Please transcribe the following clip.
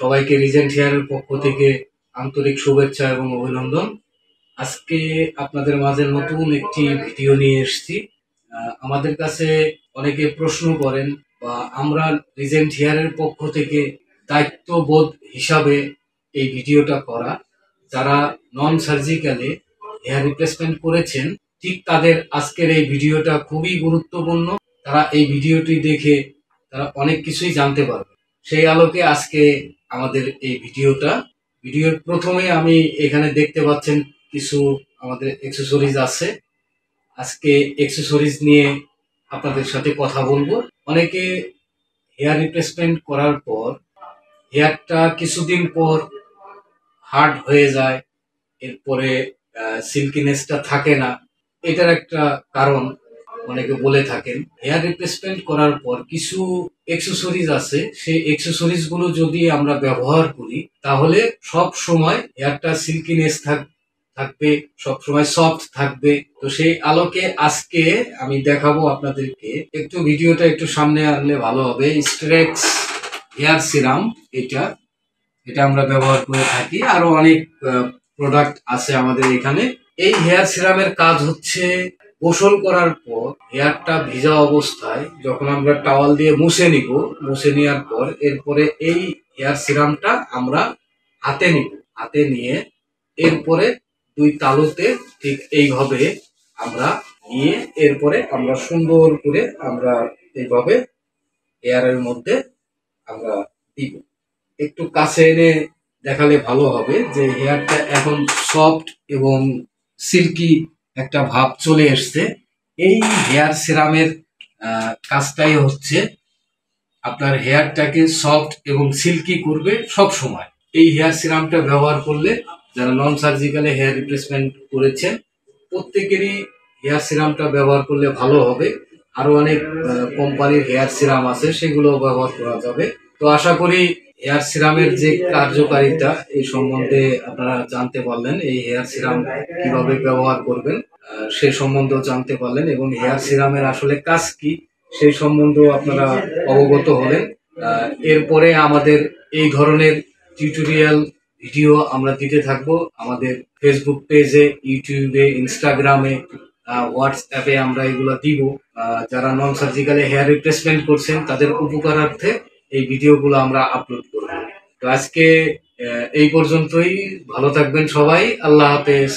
সবাইকে রিজেন্ট হেয়ারের পক্ষ থেকে আন্তরিক শুভেচ্ছা এবং অভিনন্দন। আজকে আপনাদের মাঝে নতুন একটি ভিডিও নিয়ে এসেছি। আমাদের কাছে অনেকে প্রশ্ন করেন বা আমরা রিজেন্ট হেয়ারের পক্ষ থেকে দায়িত্ববোধ হিসাবে এই ভিডিওটা করা। যারা নন সার্জিক্যালে হেয়ার রিপ্লেসমেন্ট করেছেন, ঠিক তাদের আজকের এই ভিডিওটা খুবই গুরুত্বপূর্ণ। তারা এই ভিডিওটি দেখে তারা অনেক কিছুই জানতে পারবে। সেই আলোকে আজকে আমাদের এই ভিডিওটা। ভিডিওর প্রথমে আমি এখানে দেখতে পাচ্ছেন কিছু আমাদের এক্সেসরিজ আছে। আজকে এক্সেসরিজ নিয়ে আপনাদের সাথে কথা বলব। অনেকে হেয়ার রিপ্লেসমেন্ট করার পর হেয়ারটা কিছুদিন পর হার্ড হয়ে যায়, এরপরে সিল্কিনেসটা থাকে না। এটার একটা কারণ। অনেকে বলে থাকেন, হেয়ার রিপ্লেসমেন্ট করার পর কিছু এক্সেসরিজ আছে, সেই এক্সেসরিজগুলো যদি আমরা ব্যবহার করি, তাহলে সব সময় হেয়ারটা সিল্কিনেস থাক, থাকবে, সব সময় সফট থাকবে। তো সেই আলোকে আজকে আমি দেখাবো আপনাদেরকে। একটু ভিডিওটা একটু সামনে আনলে ভালো হবে। স্ট্রেক্স হেয়ার সিরাম, এটা এটা আমরা ব্যবহার করে থাকি। আরও অনেক প্রোডাক্ট আছে আমাদের এখানে। এই হেয়ার সিরামের কাজ হচ্ছে গোসল করার পর হেয়ারটা ভিজা অবস্থায় যখন আমরা টাওয়াল দিয়ে মুছে নিব, মুছে নেওয়ার পর এরপরে এই হেয়ার সিরামটা আমরা হাতে নিব। হাতে নিয়ে এরপরে দুই তালুতে ঠিক এইভাবে আমরা নিয়ে এরপরে আমরা সুন্দর করে আমরা এইভাবে হেয়ারের মধ্যে আমরা দিব। একটু কাছে এনে দেখালে ভালো হবে যে হেয়ারটা এখন সফট এবং সিল্কি একটা ভাব চলে এসছে। এই হেয়ার সিরামের কাজটাই হচ্ছে আপনার হেয়ারটাকে সফট এবং সিল্কি করবে সব সময়। এই হেয়ার সিরামটা ব্যবহার করলে যারা নন সার্জিক্যালে হেয়ার রিপ্লেসমেন্ট করেছেন, প্রত্যেকেরই হেয়ার সিরামটা ব্যবহার করলে ভালো হবে। আরও অনেক কোম্পানির হেয়ার সিরাম আছে সেগুলো ব্যবহার করা যাবে। তো আশা করি হেয়ার সিরামের যে কার্যকারিতা, এই সম্বন্ধে আপনারা জানতে পারলেন, এই হেয়ার সিরাম কীভাবে ব্যবহার করবেন সে সম্বন্ধেও জানতে পারলেন এবং হেয়ার সিরামের আসলে কাজ কি, সেই সম্বন্ধেও আপনারা অবগত হলেন। এরপরে আমাদের এই ধরনের টিউটোরিয়াল ভিডিও আমরা দিতে থাকব আমাদের ফেসবুক পেজে, ইউটিউবে, ইনস্টাগ্রামে হোয়াটসঅ্যাপে আমরা এগুলো দিব। যারা নন সার্জিক্যালে হেয়ার রিপ্লেসমেন্ট করছেন, তাদের উপকারার্থে এই ভিডিওগুলো আমরা আপলোড করব। তো আজকে এই পর্যন্তই। ভালো থাকবেন সবাই। আল্লাহ হাফেজ।